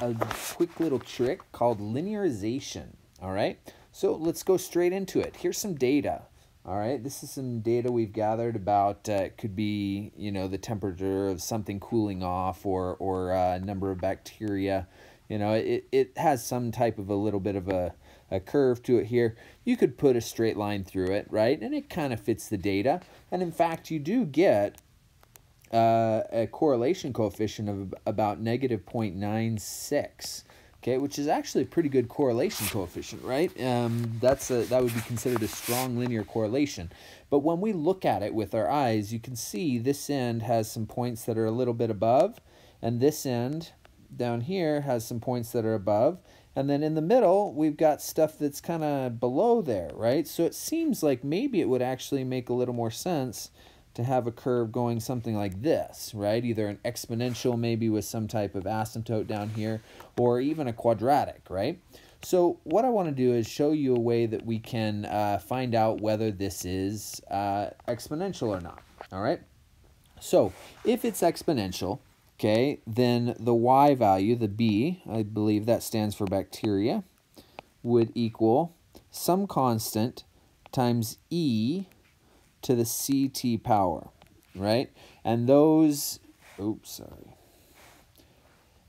a quick little trick called linearization. All right, so let's go straight into it. Here's some data. All right, this is some data we've gathered about. Uh, it could be, you know, the temperature of something cooling off, or or uh, number of bacteria. You know, it it has some type of a little bit of a a curve to it here. You could put a straight line through it, right? And it kind of fits the data. And in fact, you do get uh, a correlation coefficient of about negative 0.96 okay, which is actually a pretty good correlation coefficient, right? Um, that's a, that would be considered a strong linear correlation. But when we look at it with our eyes, you can see this end has some points that are a little bit above, and this end down here has some points that are above, and then in the middle, we've got stuff that's kind of below there, right? So it seems like maybe it would actually make a little more sense to have a curve going something like this, right? Either an exponential maybe with some type of asymptote down here or even a quadratic, right? So what I want to do is show you a way that we can uh, find out whether this is uh, exponential or not, all right? So if it's exponential, okay, then the y value, the b, I believe that stands for bacteria, would equal some constant times e to the CT power, right? And those, oops, sorry.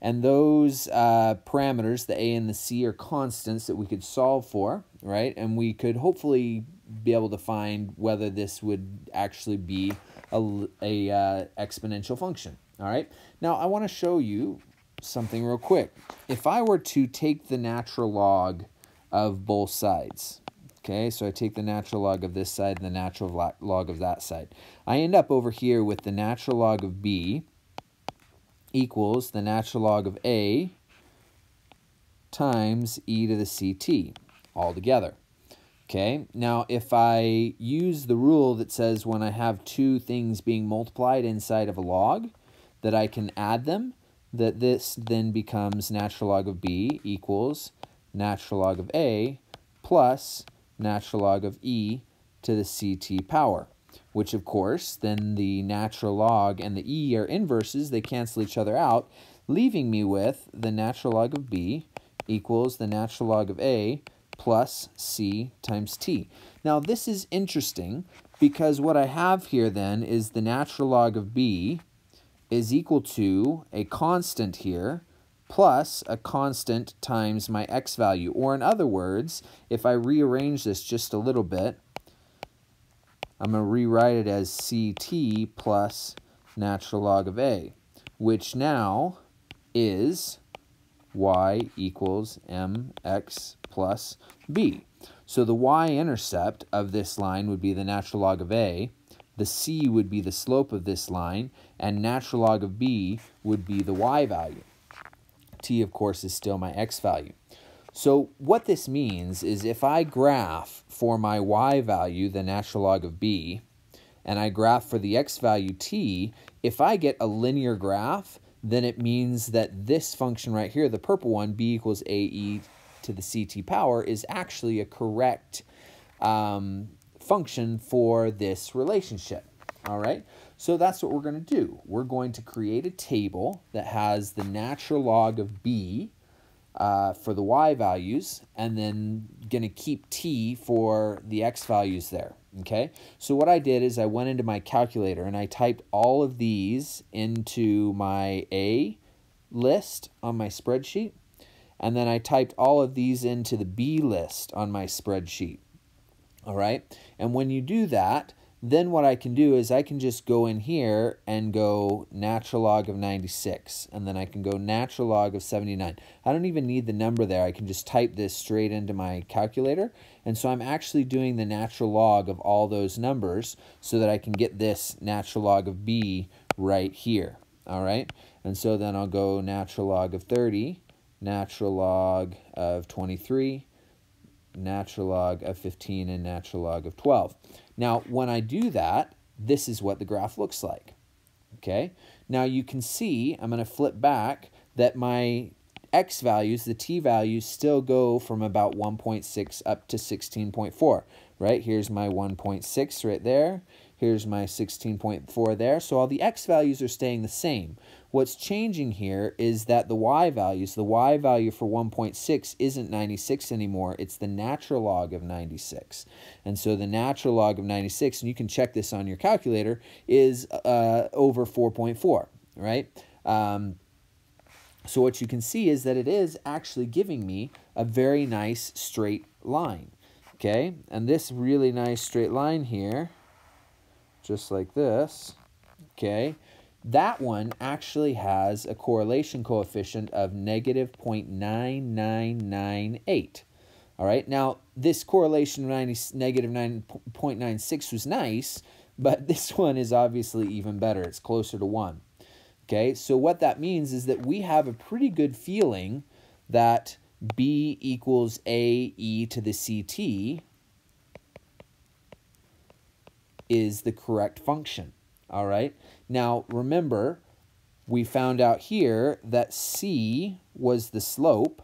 And those uh, parameters, the A and the C, are constants that we could solve for, right? And we could hopefully be able to find whether this would actually be a, a uh, exponential function, all right? Now, I want to show you something real quick. If I were to take the natural log of both sides, Okay, so I take the natural log of this side and the natural log of that side. I end up over here with the natural log of b equals the natural log of a times e to the ct all together. Okay, now if I use the rule that says when I have two things being multiplied inside of a log, that I can add them, that this then becomes natural log of b equals natural log of a plus natural log of e to the ct power, which of course, then the natural log and the e are inverses, they cancel each other out, leaving me with the natural log of b equals the natural log of a plus c times t. Now this is interesting because what I have here then is the natural log of b is equal to a constant here, plus a constant times my x value. Or in other words, if I rearrange this just a little bit, I'm going to rewrite it as ct plus natural log of a, which now is y equals mx plus b. So the y-intercept of this line would be the natural log of a, the c would be the slope of this line, and natural log of b would be the y value t, of course, is still my x value. So what this means is if I graph for my y value, the natural log of b, and I graph for the x value t, if I get a linear graph, then it means that this function right here, the purple one, b equals ae to the ct power, is actually a correct um, function for this relationship. All right, so that's what we're going to do. We're going to create a table that has the natural log of b uh, for the y values, and then going to keep t for the x values there. Okay, so what I did is I went into my calculator and I typed all of these into my A list on my spreadsheet, and then I typed all of these into the B list on my spreadsheet. All right, and when you do that, then what I can do is I can just go in here and go natural log of 96 and then I can go natural log of 79. I don't even need the number there. I can just type this straight into my calculator and so I'm actually doing the natural log of all those numbers so that I can get this natural log of b right here. All right, and so then I'll go natural log of 30, natural log of 23, natural log of 15, and natural log of 12. Now, when I do that, this is what the graph looks like. Okay, now you can see, I'm going to flip back, that my x values, the t values, still go from about 1.6 up to 16.4, right? Here's my 1.6 right there. Here's my 16.4 there. So all the x values are staying the same. What's changing here is that the y values, the y value for 1.6 isn't 96 anymore. It's the natural log of 96. And so the natural log of 96, and you can check this on your calculator, is uh, over 4.4, right? Um, so what you can see is that it is actually giving me a very nice straight line. Okay, and this really nice straight line here, just like this, okay, that one actually has a correlation coefficient of negative 0.9998. All right, now this correlation of 90, negative 9.96 was nice, but this one is obviously even better. It's closer to 1. Okay, so what that means is that we have a pretty good feeling that b equals a e to the ct is the correct function. All right. Now, remember, we found out here that c was the slope,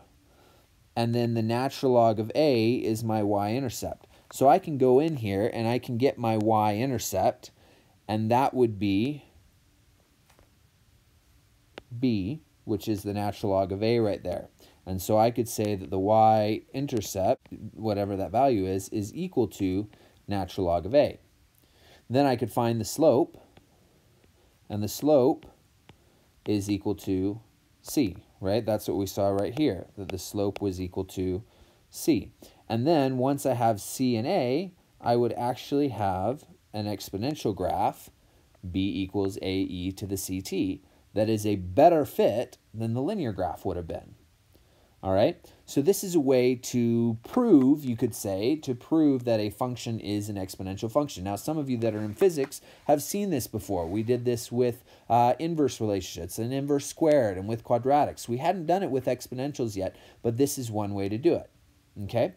and then the natural log of a is my y-intercept. So I can go in here and I can get my y-intercept, and that would be b, which is the natural log of a right there. And so I could say that the y-intercept, whatever that value is, is equal to natural log of a. Then I could find the slope, and the slope is equal to c, right? That's what we saw right here, that the slope was equal to c. And then once I have c and a, I would actually have an exponential graph, b equals ae to the ct, that is a better fit than the linear graph would have been. All right, so this is a way to prove, you could say, to prove that a function is an exponential function. Now, some of you that are in physics have seen this before. We did this with uh, inverse relationships and inverse squared and with quadratics. We hadn't done it with exponentials yet, but this is one way to do it. Okay,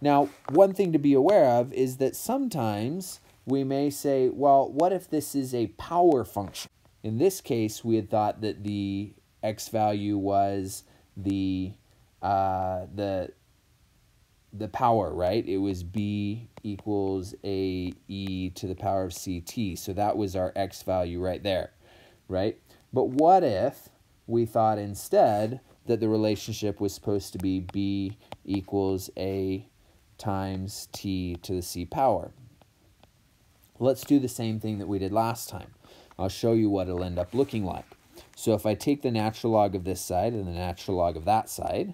now one thing to be aware of is that sometimes we may say, well, what if this is a power function? In this case, we had thought that the x value was the uh, the the power, right? It was b equals a e to the power of ct. So that was our x value right there, right? But what if we thought instead that the relationship was supposed to be b equals a times t to the c power? Let's do the same thing that we did last time. I'll show you what it'll end up looking like. So if I take the natural log of this side and the natural log of that side,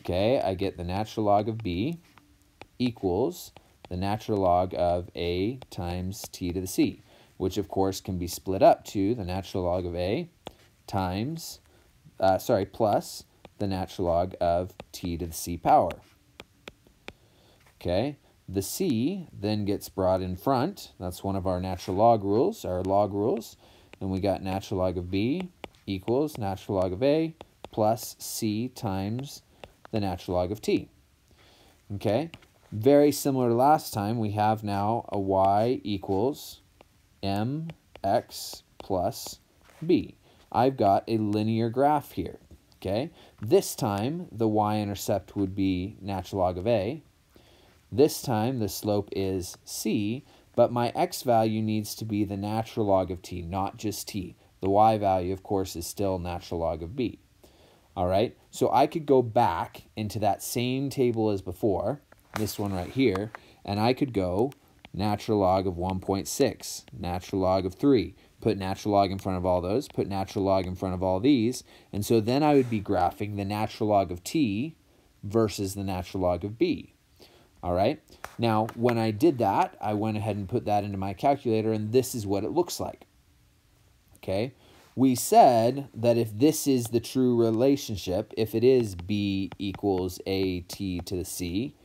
okay, I get the natural log of b equals the natural log of a times t to the c, which of course can be split up to the natural log of a times, uh, sorry, plus the natural log of t to the c power. Okay, the c then gets brought in front. That's one of our natural log rules, our log rules. And we got natural log of b equals natural log of a plus c times the natural log of t. Okay, very similar to last time, we have now a y equals mx plus b. I've got a linear graph here. Okay, this time the y-intercept would be natural log of a, this time the slope is c, but my x value needs to be the natural log of t, not just t. The y value, of course, is still natural log of b. All right, so I could go back into that same table as before, this one right here, and I could go natural log of 1.6, natural log of 3, put natural log in front of all those, put natural log in front of all these, and so then I would be graphing the natural log of t versus the natural log of b. All right. Now, when I did that, I went ahead and put that into my calculator, and this is what it looks like. Okay. We said that if this is the true relationship, if it is b equals a t to the c,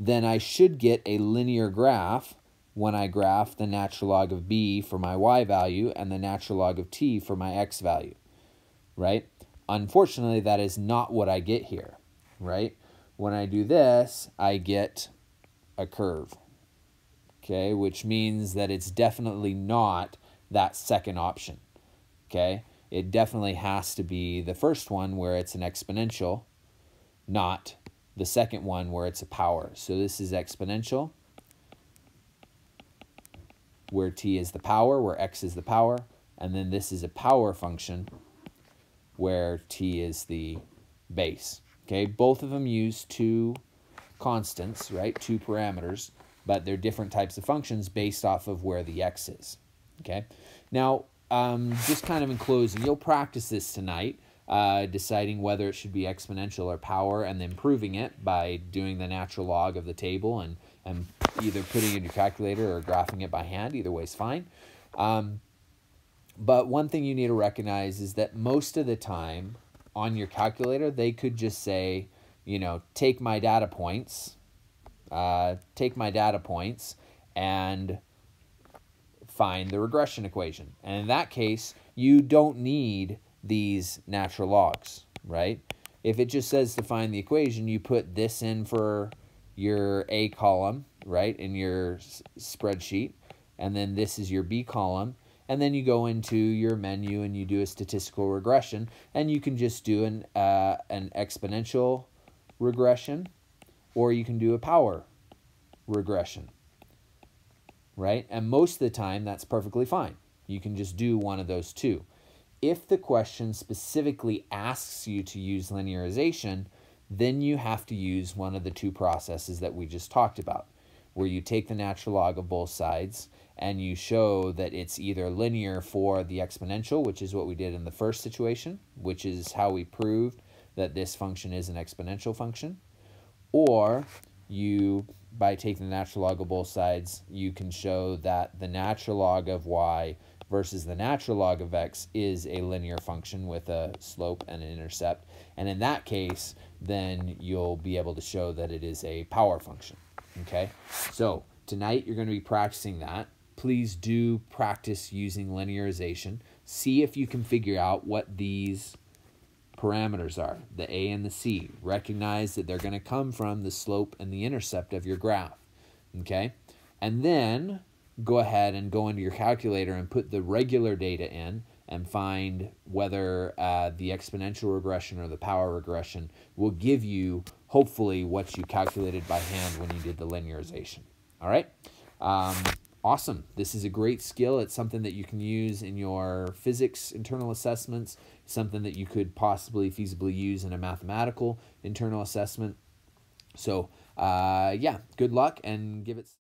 then I should get a linear graph when I graph the natural log of b for my y value and the natural log of t for my x value, right? Unfortunately, that is not what I get here, right? When I do this, I get a curve, okay, which means that it's definitely not that second option, okay? It definitely has to be the first one where it's an exponential, not the second one where it's a power. So this is exponential. where t is the power, where x is the power, and then this is a power function where t is the base. Okay, both of them use two constants, right? Two parameters, but they're different types of functions based off of where the x is. Okay, now um, just kind of in closing, you'll practice this tonight. Uh, deciding whether it should be exponential or power and then proving it by doing the natural log of the table and, and either putting it in your calculator or graphing it by hand. Either way is fine. Um, but one thing you need to recognize is that most of the time on your calculator, they could just say, you know, take my data points, uh, take my data points and find the regression equation. And in that case, you don't need these natural logs, right? If it just says to find the equation, you put this in for your A column, right, in your spreadsheet, and then this is your B column, and then you go into your menu and you do a statistical regression, and you can just do an, uh, an exponential regression, or you can do a power regression, right? And most of the time, that's perfectly fine. You can just do one of those two. If the question specifically asks you to use linearization, then you have to use one of the two processes that we just talked about, where you take the natural log of both sides and you show that it's either linear for the exponential, which is what we did in the first situation, which is how we proved that this function is an exponential function, or you, by taking the natural log of both sides, you can show that the natural log of y versus the natural log of x is a linear function with a slope and an intercept. And in that case, then you'll be able to show that it is a power function. Okay, so tonight you're going to be practicing that. Please do practice using linearization. See if you can figure out what these parameters are, the a and the c. Recognize that they're going to come from the slope and the intercept of your graph. Okay, and then go ahead and go into your calculator and put the regular data in and find whether uh, the exponential regression or the power regression will give you, hopefully, what you calculated by hand when you did the linearization. All right? Um, awesome. This is a great skill. It's something that you can use in your physics internal assessments, something that you could possibly feasibly use in a mathematical internal assessment. So, uh, yeah, good luck and give it.